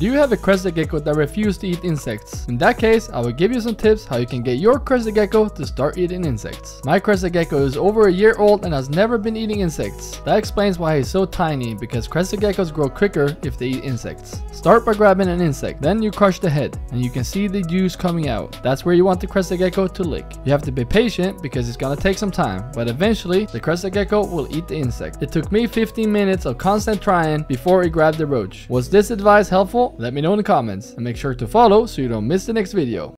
Do you have a crested gecko that refuses to eat insects? In that case, I will give you some tips how you can get your crested gecko to start eating insects. My crested gecko is over a year old and has never been eating insects. That explains why he's so tiny because crested geckos grow quicker if they eat insects. Start by grabbing an insect, then you crush the head and you can see the juice coming out. That's where you want the crested gecko to lick. You have to be patient because it's gonna take some time, but eventually the crested gecko will eat the insect. It took me 15 minutes of constant trying before it grabbed the roach. Was this advice helpful? Let me know in the comments and make sure to follow so you don't miss the next video.